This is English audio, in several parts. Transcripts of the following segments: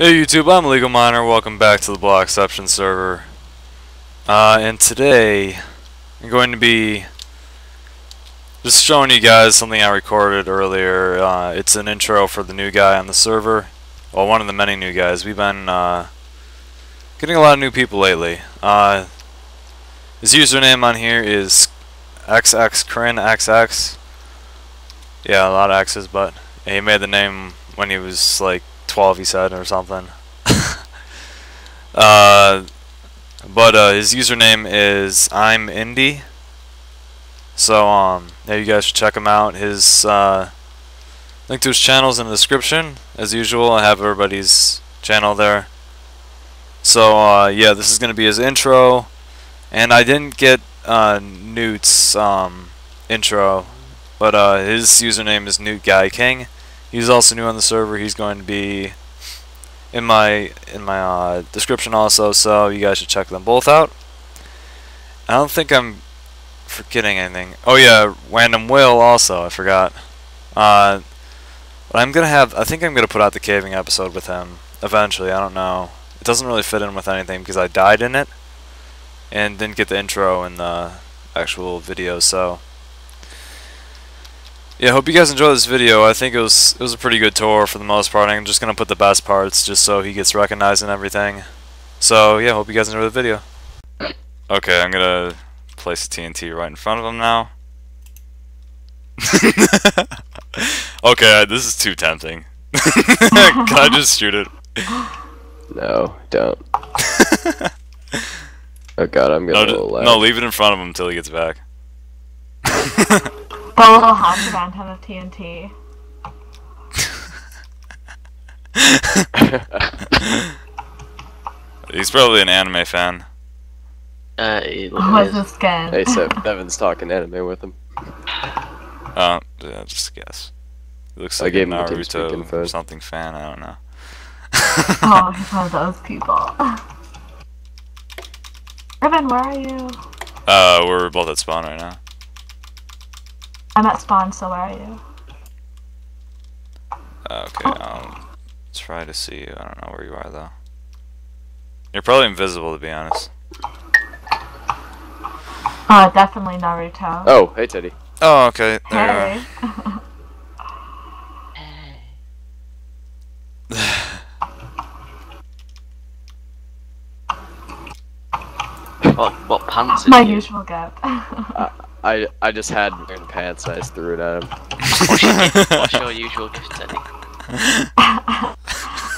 Hey YouTube, I'm Legal Miner. Welcome back to the Blockception server. Uh, and today I'm going to be just showing you guys something I recorded earlier. Uh, it's an intro for the new guy on the server. Well, one of the many new guys. We've been uh, getting a lot of new people lately. Uh, his username on here is XXCrinXX. Yeah, a lot of X's, but he made the name when he was like 12 he said or something. Uh, but uh, his username is I'm Indie so um yeah you guys should check him out. His uh, link to his channel is in the description as usual. I have everybody's channel there. So uh, yeah this is gonna be his intro. And I didn't get uh, Newt's um, intro but uh, his username is Newt Guy King He's also new on the server. He's going to be in my in my uh, description also, so you guys should check them both out. I don't think I'm forgetting anything. Oh yeah, Random Will also. I forgot. Uh, but I'm gonna have. I think I'm gonna put out the caving episode with him eventually. I don't know. It doesn't really fit in with anything because I died in it and didn't get the intro in the actual video. So yeah, hope you guys enjoy this video. I think it was it was a pretty good tour for the most part. I'm just gonna put the best parts just so he gets recognized and everything. So yeah, hope you guys enjoy the video. Okay, I'm gonna place the TNT right in front of him now. okay, this is too tempting. Can I just shoot it? No, don't. oh god, I'm gonna no, no, leave it in front of him until he gets back. The little house around him of TNT. He's probably an anime fan. Uh, What's his skin? Hey, so Evan's talking anime with him. Uh, yeah, just a guess. He looks like a Naruto or something fan, I don't know. oh, he's one of those people. Evan, where are you? Uh, we're both at spawn right now. I'm at spawn, so where are you? Okay, oh. I'll try to see you. I don't know where you are, though. You're probably invisible, to be honest. Uh, definitely Naruto. Oh, hey, Teddy. Oh, okay. There hey. what, what pants My usual gap. uh, I I just had wearing pants and I just threw it at him. what's, your, your usual gift, Teddy?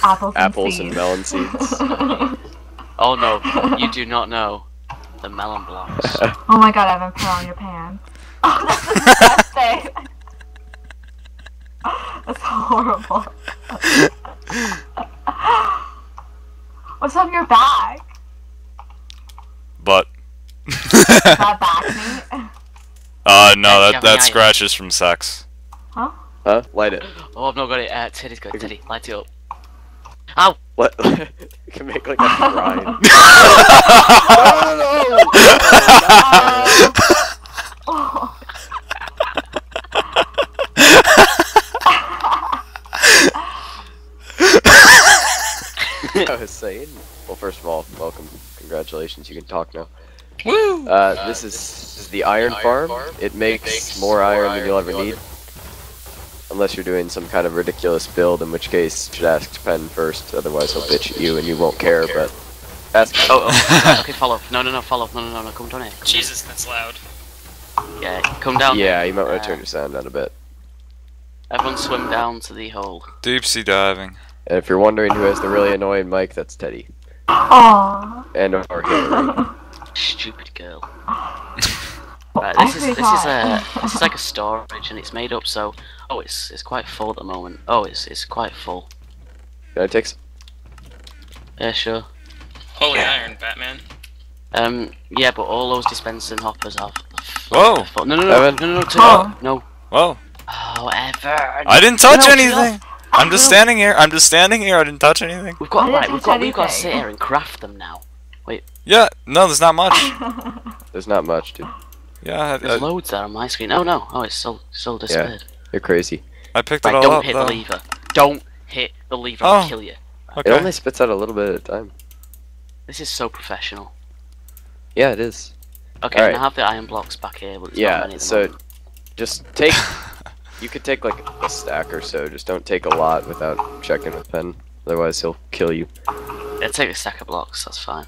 Apples, and, Apples and melon seeds. oh no, you do not know the melon blocks. oh my god, Evan, put on your pants. Oh, that's disgusting. that's horrible. What's on your back? Butt. that back meat? Uh, no, that that scratches from sex. Huh? Huh? Light it. Oh, I've not got it. Uh, Teddy's got it. Teddy, light it up. Ow! What? you can make like a shrine. no, no, no! Oh, I was saying. Well, first of all, welcome. Congratulations, you can talk now. Woo! Uh, this is, this is the iron, farm. It makes, it makes more iron, iron than you'll ever need. Unless you're doing some kind of ridiculous build, in which case you should ask Pen first, otherwise he'll bitch at you and you won't care, but ask Oh, oh okay, follow. No, no, no, follow. No, no, no, no, come down here. Jesus, that's loud. Yeah, come down Yeah, you might want to turn your sound down a bit. Everyone swim down to the hole. Deep sea diving. And if you're wondering who has the really annoying mic, that's Teddy. Aww. And or Hillary. Stupid girl. right, this is this is a this is like a storage and it's made up so oh it's it's quite full at the moment. Oh it's it's quite full. Can I take some? Yeah sure. Holy iron, Batman. Um yeah but all those dispensing hoppers have Whoa! Full. No no no Evan. no no no oh. no. Whoa. Oh Evan. I didn't touch no, anything! I'm just standing here, I'm just standing here, I didn't touch anything. We've got right, we've got we've got to sit here and craft them now. Wait. Yeah, no, there's not much. there's not much, dude. Yeah, there's uh, loads there on my screen. Oh no, oh it's still still disappeared. Yeah, you're crazy. I picked right, it all up. don't hit though. the lever. Don't hit the lever. Oh. I'll kill you. Okay. It only spits out a little bit at a time. This is so professional. Yeah, it is. Okay, Alright. I have the iron blocks back here, but Yeah, many at so moment. just take. you could take like a stack or so. Just don't take a lot without checking with pen. Otherwise, he'll kill you. Yeah, take a stack of blocks. That's fine.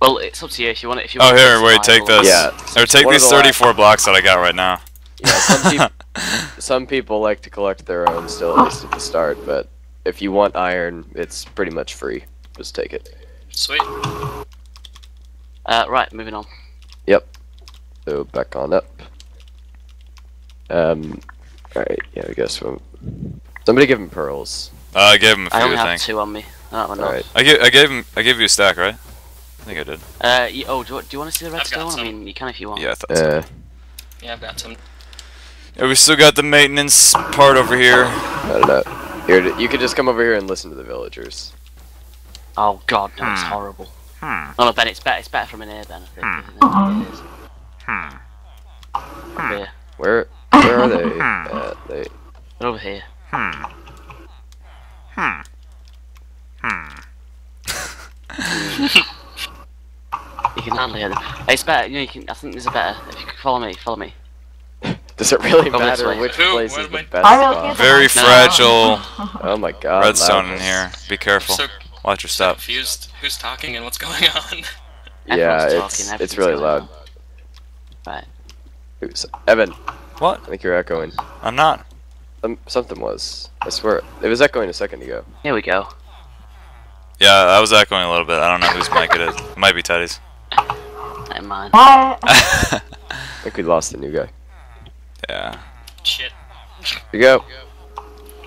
Well, it's up to you if you want it. If you want Oh, want here, to wait, take this. Yeah. Or take One these the la- 34 blocks that I got right now. Yeah, some, peop- some people like to collect their own still, at least at the start. But if you want iron, it's pretty much free. Just take it. Sweet. Uh, right, moving on. Yep. So back on up. Um. All right. Yeah, I guess. We'll... Somebody give him pearls. Uh, I gave him a few, I only I have think. two on me. That one All right. I gave, I gave him, I gave you a stack, right? I think I did. Uh, you, oh, do you, do you want to see the I've redstone? I mean, you can if you want. Yeah, I thought so. Uh, Yeah, I've got some. Yeah, we still got the maintenance part over here. I don't know. Here, you could just come over here and listen to the villagers. Oh God, no, Hmm. it's horrible. Oh no, Ben, it's better. It's better from an here, Ben. I think. isn't it? It is. Over here. Where? Where are they? Uh, they. They're over here. You can hardly. It's better. You know, you can. I think there's a better. If you could follow me, follow me. Does it really Oh, matter which Who? place Where is the best spot? Very fragile Oh my god. redstone in here. Be careful. So Watch your so step. confused. Who's talking and what's going on? Yeah, it's talking, it's really loud. on. Right. Oops. Evan, What? I think you're echoing. I'm not. Um, something was. I swear, it was echoing a second ago. Here we go. Yeah, I was echoing a little bit. I don't know whose mic it is. It might be Teddy's. Never mind. What? I think we lost the new guy. yeah. Shit. Here you go.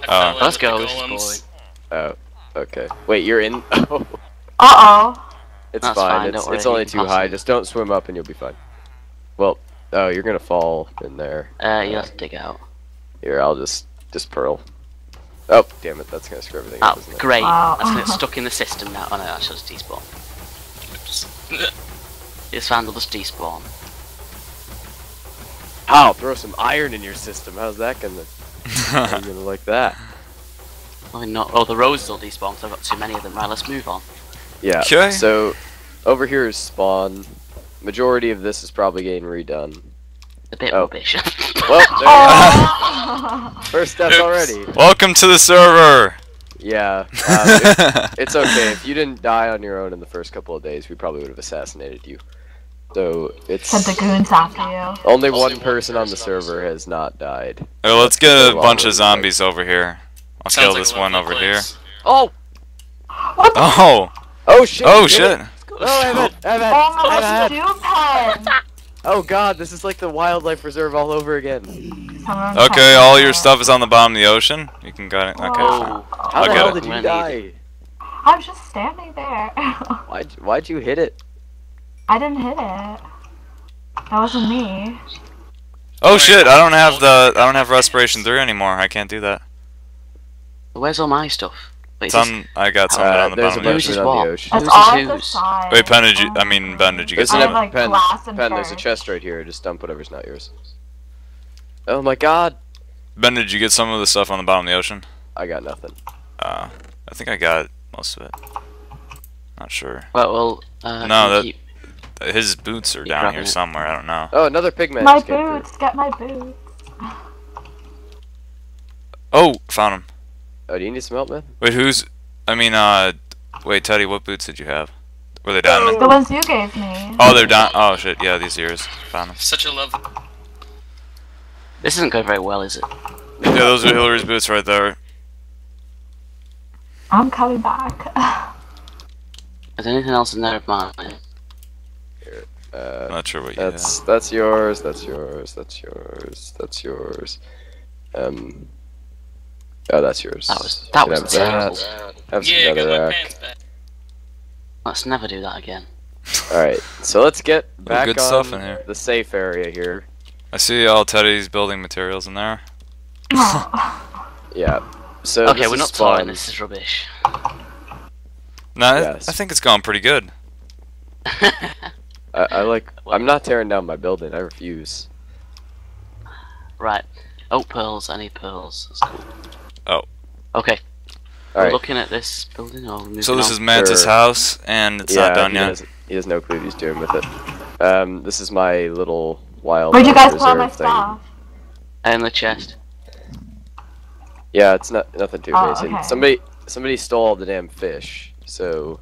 I Oh. Let's go. This is golems. boring. Oh, okay. Wait, you're in. Oh, Uh oh. it's That's fine. fine, It's, it's only too high. Just don't swim up and you'll be fine. Well, oh, you're gonna fall in there. Uh, you have to dig out. Here, I'll just just pearl. Oh, damn it! That's gonna screw everything up, Oh, isn't it? great. Wow. That's gonna get stuck in the system now. Oh no, that's just despawn. It's found will just despawn. I'll throw some iron in your system. How's that gonna? How you gonna like that? I mean, not. Oh, the roses will despawn because I've got too many of them. Right, let's move on. Yeah. 'Kay. So, over here is spawn. Majority of this is probably getting redone. A bit Oh. rubbish. Well, there you go. Oh. First step Oops. already. Welcome to the server. Yeah. Um, it- it's okay if you didn't die on your own in the first couple of days. We probably would have assassinated you. So it's Sent the goons after you. only one person on the server has not died. Well, let's get a bunch of zombies over here. I'll Sounds kill like this a one lovely over here. place. Oh! What the? Oh, Oh shit! oh you did shit. it. Oh, Evan! Evan! Oh my Evan! Stew pen. Oh god, this is like the wildlife reserve all over again. Okay, all your stuff is on the bottom of the ocean. You can go. Okay. Oh, How I'll the get hell it. did I'm you die? I was just standing there. Why'd, why'd you hit it? I didn't hit it. That wasn't me. Oh shit! I don't have the. I don't have respiration three anymore. I can't do that. Where's all my stuff? Wait, It's is this- on. I got some Uh, on the there's a bottom. of bunch the of ocean. on the ocean. That's Who's all the side. Wait, Pen, did you? I mean, Ben, did you get There's I some? have, like, pen. glass Pen. There's a chest right here. Just dump whatever's not yours. Oh my god! Ben, did you get some of the stuff on the bottom of the ocean? I got nothing. Uh, I think I got most of it. Not sure. Well, well. Uh, No, that- keep- His boots are Keep down grabbing here somewhere. I don't know. Oh, another pigman My just came through. boots. Get my boots. Oh, found him. Oh, do you need some help, man? Wait, who's? I mean, uh, wait, Teddy, what boots did you have? Were they diamond? The ones you gave me. Oh, they're down. Oh shit, yeah, these are yours. Found them. Such a love. This isn't going very well, is it? Yeah, those are Hillary's boots right there. I'm coming back. Is there anything else in there of mine? I'm Uh, not sure what you that's that's yours. That's yours. That's yours. That's yours. Um. Oh, that's yours. That was that was have terrible. that. Have Yeah, got my pants back. Let's never do that again. All right, so let's get back good on stuff in here. the safe area here. I see all Teddy's building materials in there. Yeah. So okay, we're not spawn. talking. This is rubbish. No, I- Yes. I think it's going pretty good. I, I like. I'm not tearing down my building. I refuse. right. Oh, pearls. I need pearls. That's cool. Oh. Okay. We're Alright. looking at this building or moving So this on? is Manta's Sure. house, and it's yeah, not done he yet. Has, he has no clue what he's doing with it. Um, this is my little wild. Where'd you guys put my stuff? in the chest. Yeah, it's not nothing too Oh, amazing. okay. Somebody somebody stole all the damn fish, so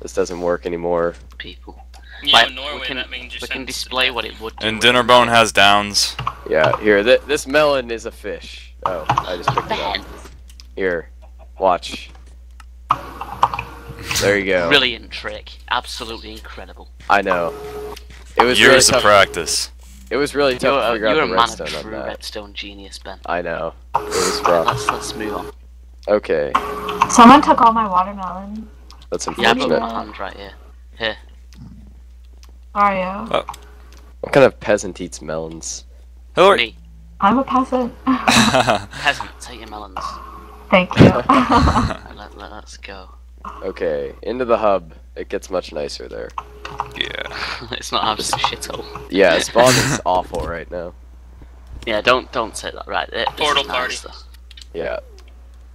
this doesn't work anymore. People. Yeah, Like, Norway, we can, that means you we can display what it would do. And with Dinnerbone has downs. Yeah, here, th- this melon is a fish. Oh, I just picked it up. Ben, Here, watch. There you go. brilliant trick. Absolutely incredible. I know. It was Years really of practice. It was really tough You're, to a, figure out you're a man of redstone true redstone genius, Ben. I know. It was Right, rough. let's let's move on. Okay, Someone took all my watermelon. that's unfortunate. Yeah, but unfortunate. my hand right here. Here. Are you? Oh. What kind of peasant eats melons? Hillary. Me, I'm a peasant. peasant, take your melons. Thank you. Right, let, let, us go. Okay, into the hub. It gets much nicer there. yeah. it's not half a shithole. Yeah, spawn is awful right now. Yeah, don't don't say that. Right, it, this Portal is nice, party. Yeah,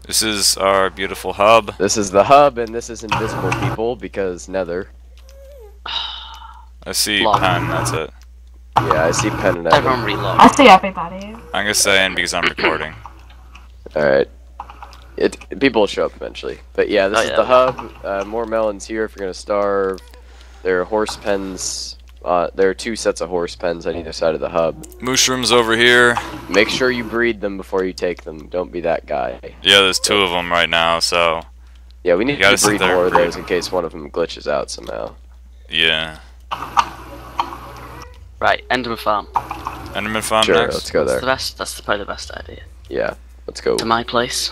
This is our beautiful hub. this is the hub, and this is invisible people because Nether. I see Log. pen, that's it. Yeah, I see pen and though. Everyone Evan. reload. I see everybody. I'm gonna say in because I'm recording. All right. It people will show up eventually, but yeah, this Oh, is yeah. the hub. Uh, more melons here if you're gonna starve. There are horse pens. Uh, there are two sets of horse pens on either side of the hub. Mushrooms over here. Make sure you breed them before you take them. Don't be that guy. Yeah, there's two of them right now, so Yeah, we need gotta to sit breed more of those in case one of them glitches out somehow. yeah. Right, Enderman Farm. Enderman Farm sure, next. let's go there. That's the best. That's probably the best idea. Yeah, let's go. To my place.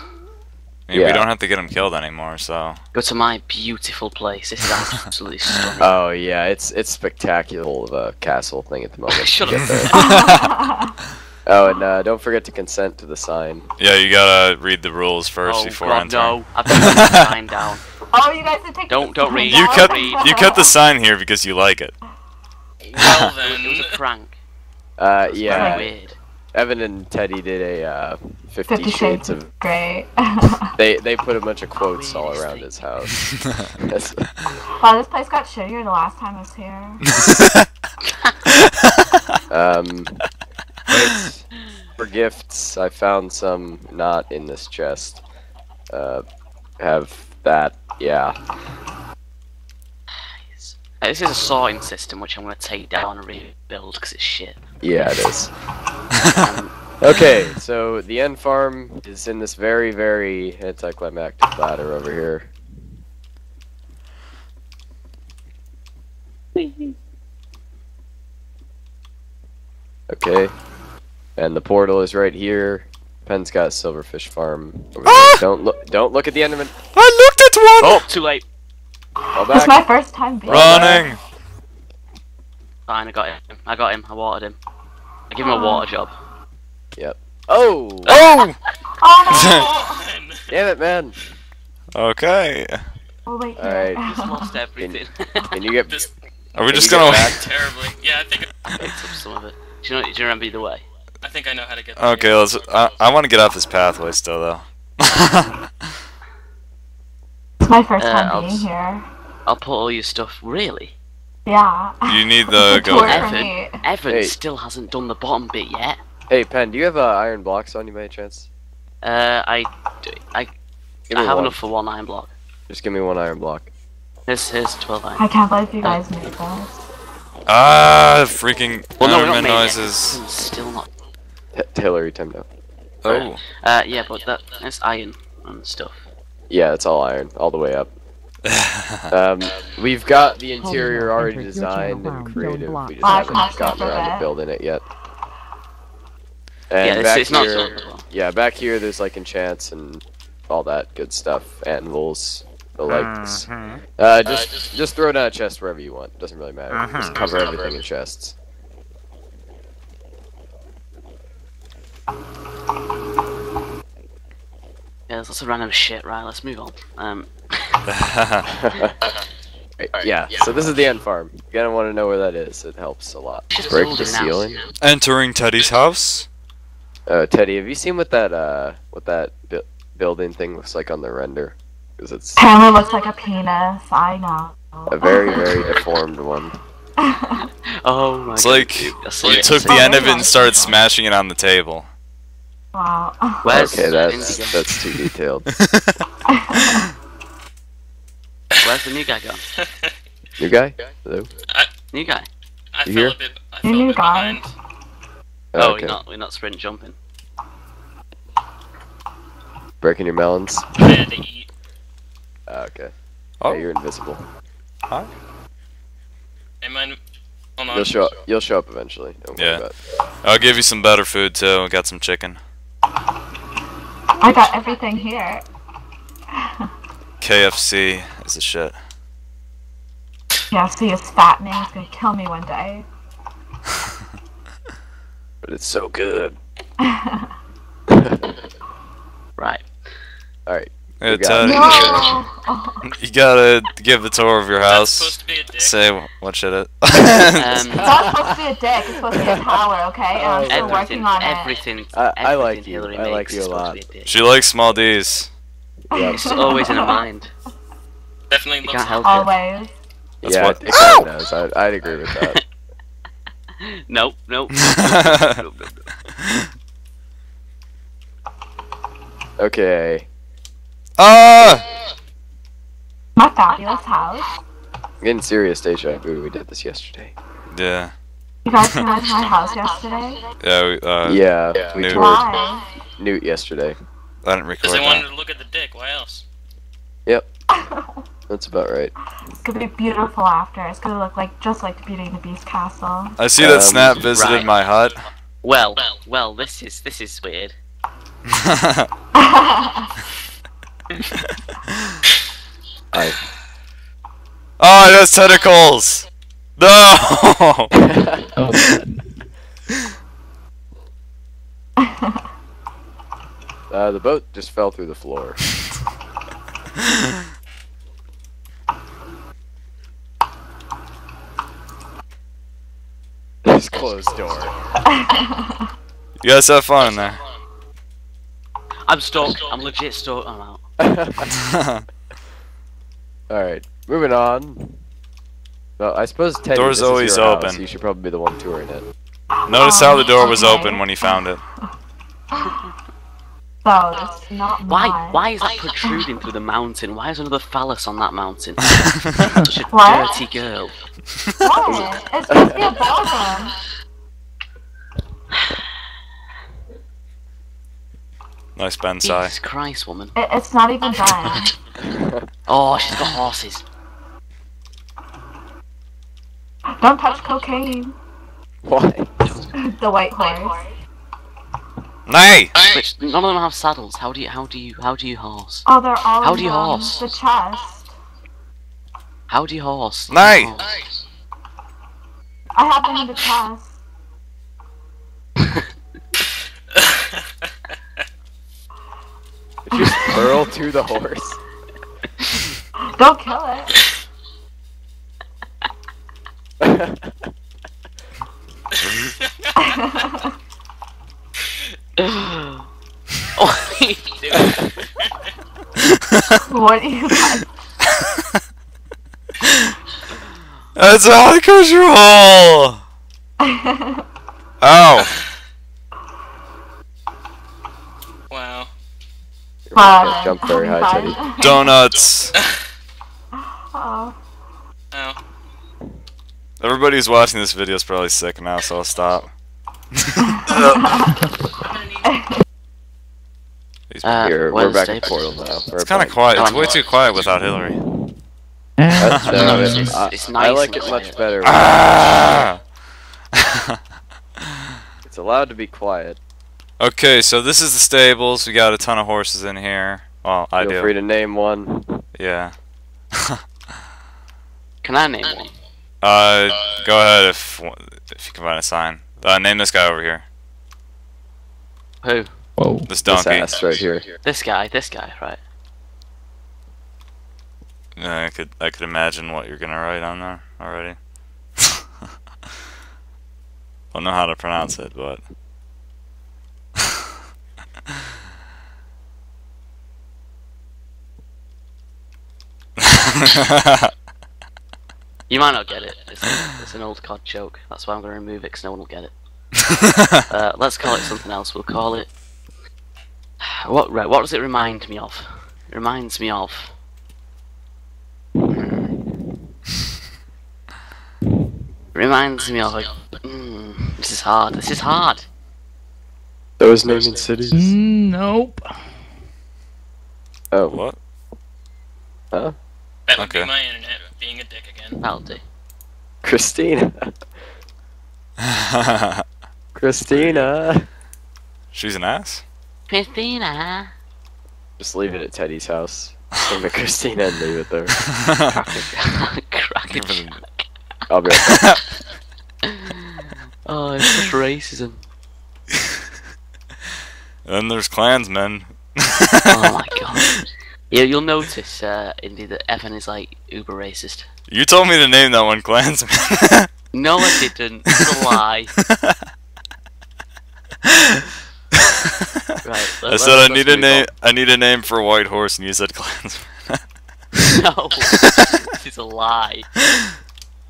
I mean, Yeah. We don't have to get him killed anymore, so. Go to my beautiful place. This is absolutely stunning. Oh yeah, it's it's spectacular of a castle thing at the moment. Shut up. Oh, and uh, don't forget to consent to the sign. Yeah, you gotta read the rules first oh before God, entering. no! I've put the sign down. oh, you guys did take Don't- don't read. You Don't cut read. you cut the sign here because you like it. Well It was a prank. Uh, It's yeah, weird. Evan and Teddy did a uh, Fifty, Fifty Shades Shades of. of Grey. They they put a bunch of quotes all around his house. That's- wow, this place got shittier the last time I was here. um, for gifts, I found some not in this chest. Uh, have that? Yeah. Uh, This is a sorting system which I'm going to take down and rebuild because it's shit. Yeah, it is. Um, Okay, so the end farm is in this very, very anticlimactic ladder over here. Okay, and the portal is right here. Pen's got Silverfish Farm. Over there. Ah! Don't look! Don't look at the Enderman. I looked at one. oh, too late. Fall It's my first time being Running. Fine, I got him. I got him. I watered him. I give him a ah. water job. Yep. Oh! Oh. Oh One. Damn it, man! okay. no! Oh wait. Alright. Just lost everything. Can you get? This Are we just gonna? back? terribly. Yeah, I think I picked up some of it. Do you know? Do you remember either way? I think I know how to get. there. Okay, let's. I, I want to get off this pathway still though. It's my first Uh, time I'll being s- here. I'll put all your stuff. Really? Yeah. you need the It's go. tour Evan. Evan Hey. still hasn't done the bottom bit yet. Hey, Pen, do you have uh, iron blocks on you by any chance? Uh, I, I, Give I have one. enough for one iron block. Just give me one iron block. This is twelve iron. I can't believe you guys made this. Ah, freaking Well, no, we're Enderman not made yet. noises. Evan's Still not. H- Hillary, time now. Oh. Uh, yeah, but that that's iron and stuff. Yeah, it's all iron, all the way up. Um, we've got the interior already designed and bound, creative. We just haven't cost gotten around to building it yet. And yeah, it's, back it's not here, done yeah, back here there's like enchants and all that good stuff, anvils, the likes. Uh, just just throw down a chest wherever you want. Doesn't really matter. Just cover everything in chests. Yeah, that's a random shit. Right, let's move on. Um, Right, yeah, so this is the end farm. You're gonna want to know where that is. It helps a lot. just Break the it now. ceiling. Entering Teddy's house. Uh, Teddy, have you seen what that uh what that bu- building thing looks like on the render. Because it's Apparently looks like a penis. I know. a very, very deformed one. Oh my It's god. like you took the end of it and started smashing it on the table. Wow. Where's okay, that's that's too detailed. Where's the new guy gone? New guy? Hello? New guy. I You fell here? a bit. I You fell a new bit guy. behind. Oh, okay. we're not we're not sprint jumping. Breaking your melons? I had to eat. Ah, okay. Oh. Yeah, you're invisible. Hi. Am I? Hold on. You'll show up. You'll show up eventually. Don't worry Yeah. about. I'll give you some better food too. Got some chicken. I got everything here. KFC is the shit. Yeah, see, it's fattening. It's gonna kill me one day. But it's so good. Right. Alright. Yeah, You got Ted, it. No! Oh, you gotta give the tour of your That's house. supposed to be a dick. Say wh- what should it? Um, it's not supposed to be a dick. It's supposed to be a power, okay? And I'm still everything, working on it. everything, I- I like everything you. Hillary I like makes you is a lot. a she likes small D's. Yeah. It's always in her mind. Definitely You looks. can't help it. Always. That's yeah, what- it kind of does. I, I'd agree with that. Nope, nope. nope, nope, nope. Okay. Ah! My fabulous house. I'm getting serious deja vu. We did this yesterday. Yeah. You guys came out to my house yesterday? Yeah. We, uh, yeah, we Newt. toured Why? Newt yesterday. I didn't record Because record they wanted to look at the dick. Why else? Yep. That's about right. It's gonna be beautiful after. It's gonna look like just like the Beauty and the Beast castle. I see that Um, Snap visited right. my hut. Well, well, well, this is this is weird. I. Oh, those tentacles! No! Uh, the boat just fell through the floor. This closed door. you guys have fun in there. I'm stuck. I'm legit stuck. I'm out. Alright, moving on. Well, I suppose Teddy, Door's this is always your house, open. You should probably be the one touring it. Notice how the door was oh, Okay. open when he found it. So it's not Why? mine. Why is that protruding through the mountain? Why is another phallus on that mountain? Such a What? dirty girl. What? It's supposed to be a bedroom. Nice bonsai. Jesus Christ, woman. It, it's not even done. Oh, she's got horses. Don't touch cocaine. Why? The white horse. Nay! Which none of them have saddles. How do you? How do you? How do you horse? Oh, they're all How do you horse? The chest. How do you horse? Nay! Oh. I have them in the chest. Just hurl to the horse. Don't kill it. oh, dude. What do you guys? That's out of control! Ow! Your jump very high, Teddy. Donuts! Oh. Ow. Everybody who's watching this video is probably sick now, so I'll stop. Uh, Here, where's we're back in stable? Portal now. We're it's kind of quiet. It's way too quiet without Hillary. That's, I no, it's- it- it's- I, it's I like it much better. Ah! It's allowed to be quiet. Okay, so this is the stables. We got a ton of horses in here. Well, I Feel do. free to name one. Yeah. Can I name one? Uh, go ahead if if you can find a sign. Uh, name this guy over here. Who? Whoa. This This donkey. ass right here. This guy. This guy. Right. Yeah, I could I could imagine what you're gonna write on there already. I don't know how to pronounce it, but you might not get it. It's, it's, an old cod joke. That's why I'm going to remove it because no one will get it. uh, let's call it something else. We'll call it. What right, what does it remind me of? It reminds me of. Hmm. reminds me of. Mm, this is hard. This is hard. Those naming cities. Nope. Oh, what? huh? That would Okay. be my internet being a dick again. That'll. Christina. Christina. She's an ass. Christina. Just leave it at Teddy's house. Name it Christina and leave it there. Crack a it. I'll be right back. Oh, it's such racism. Then there's Klansmen. Oh my god. Yeah, you'll notice, uh, indeed, that Evan is like uber racist. You told me to name that one Klansman. No, I didn't. It's a lie. Right. I said I need a name. I need a name for white horse, and you said Klansman. No, it's a lie.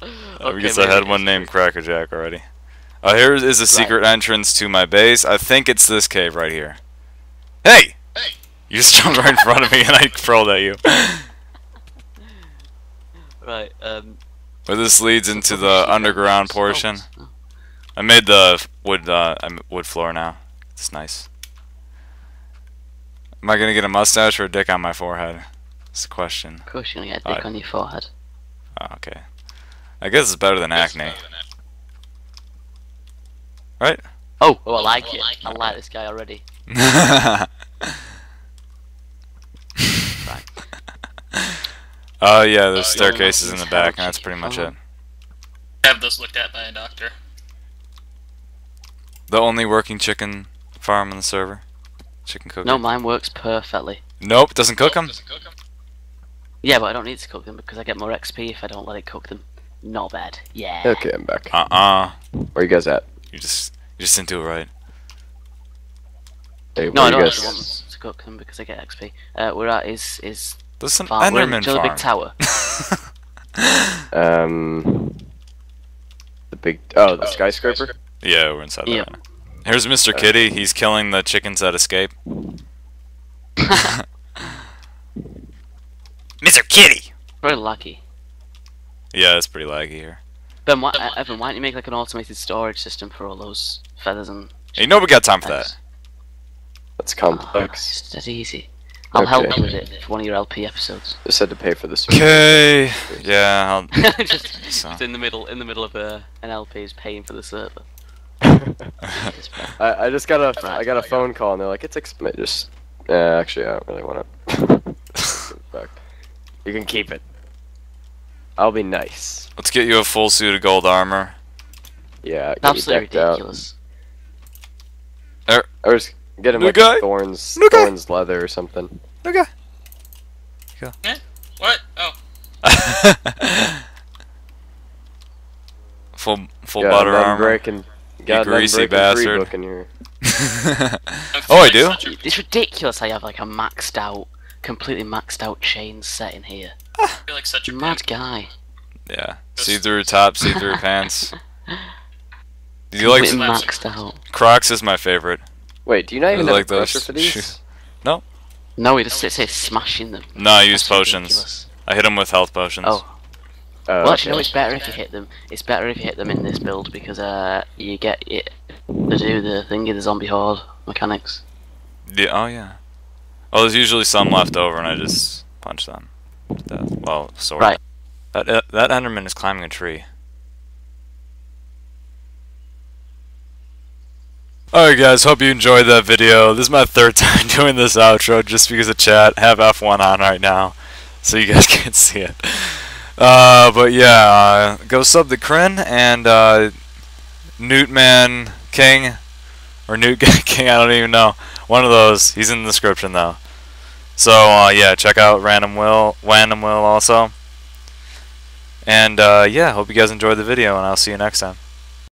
I guess I had one named. Crackerjack already. Oh, here is a secret entrance to my base. I think it's this cave right here. Hey! You just jumped right in front of me and I crawled at you. Right. Um. But this leads into the underground oh, portion. oh. I made the wood uh, wood floor now. It's nice. Am I gonna get a mustache or a dick on my forehead? It's a question. Of course, you're gonna get a dick Alright. on your forehead. Oh, okay. I guess it's better than acne. Right? Oh, oh, I like it. I like this guy already. Oh yeah, there's staircases in the back, and that's pretty much it. Have those looked at by a doctor. The only working chicken farm on the server. Chicken cooker. No, mine works perfectly. Nope, it doesn't cook them. Yeah, but I don't need to cook them because I get more XP if I don't let it cook them. Not bad. Yeah. Okay, I'm back. Uh uh Where you guys at? You just you just didn't do it right. Hey, No, I where don't you actually want guys? them to cook them because I get XP. Uh, we're at is is There's an farm. We're Enderman the farm. big tower. Um, the big. Oh, the skyscraper. yeah, we're inside Yep. that. Here's Mr. Kitty. He's killing the chickens that escape. Mr. Kitty. Very lucky. Yeah, it's pretty laggy here. Ben, why, uh, Evan, why don't you make like an automated storage system for all those feathers and? Hey, nobody got time for eggs? that. That's Oh, complex. it's that easy. I'll help you with it for one of your LP episodes. Just had to pay for this. Okay. Yeah, I'll, just, So. just in the middle, in the middle of uh, an LP is paying for the server. I, I just got a Right. I got a phone call and they're like it's exp- just yeah actually I don't really want it. Back. You can keep it. I'll be nice. let's get you a full suit of gold armor. Yeah, get Absolutely decked out. ridiculous. Er, or just get him New like guy? thorns New guy? thorns leather or something. Okay. What? Oh, full full Got butter armor. breaking. Got nothing greasy bastard. here. Oh, I do. such a- It's ridiculous how you have like a maxed out, completely maxed out chains set in here. I feel like such a Mad pimp. guy. Yeah. See through top, see through pants. Do you like completely like- maxed out? Crocs? Is my favorite. Wait, do you not even like have a pressure those for these? shoes. No, he just sits here smashing them. No, I use That's potions. ridiculous. I hit him with health potions. Oh, Oh, well, actually, no. It's better if you hit them. It's better if you hit them in this build because uh, you get it to do the thingy, the zombie horde mechanics. Yeah, oh yeah. Oh, there's usually some left over, and I just punch them. Well, sort of. Right. That uh, that Enderman is climbing a tree. Alright guys, hope you enjoyed that video. This is my third time doing this outro just because of chat. I have F1 on right now, so you guys can't see it. Uh, but yeah, uh, go sub the Kryn and uh, Newtman King, or Newt King, I don't even know. One of those. He's in the description though. So uh, yeah, check out Random Will, Random Will also. And uh, yeah, hope you guys enjoyed the video, and I'll see you next time.